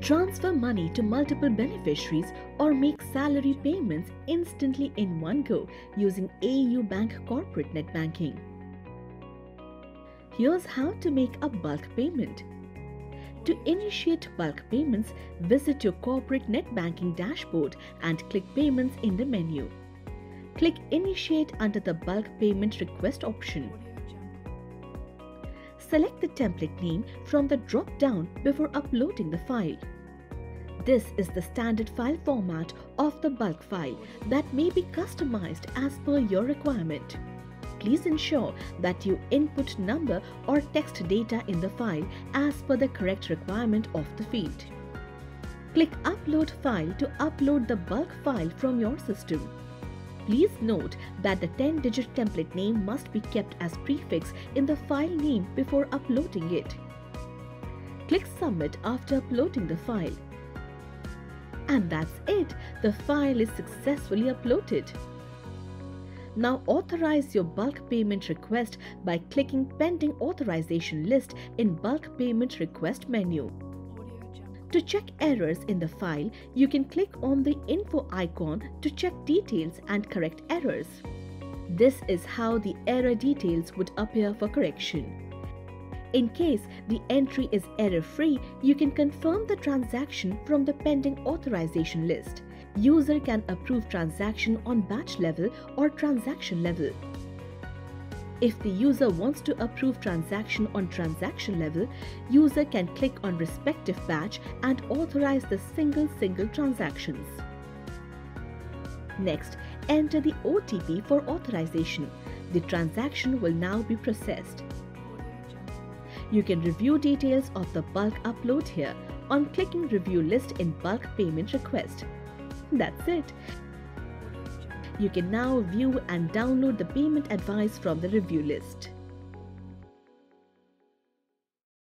Transfer money to multiple beneficiaries or make salary payments instantly in one go using AU Bank Corporate Net Banking. Here's how to make a bulk payment. To initiate bulk payments, visit your corporate net banking dashboard and click Payments in the menu. Click Initiate under the Bulk Payment Request option. Select the template name from the drop-down before uploading the file. This is the standard file format of the bulk file that may be customized as per your requirement. Please ensure that you input number or text data in the file as per the correct requirement of the field. Click Upload File to upload the bulk file from your system. Please note that the 10-digit template name must be kept as prefix in the file name before uploading it. Click Submit after uploading the file. And that's it, the file is successfully uploaded. Now authorize your bulk payment request by clicking Pending Authorization List in Bulk Payment Request menu. To check errors in the file, you can click on the info icon to check details and correct errors. This is how the error details would appear for correction. In case the entry is error-free, you can confirm the transaction from the pending authorization list. User can approve transaction on batch level or transaction level. If the user wants to approve transaction on transaction level, user can click on respective batch and authorize the single single transactions. Next, enter the OTP for authorization. The transaction will now be processed. You can review details of the bulk upload here on clicking review list in bulk payment request. That's it. You can now view and download the payment advice from the review list.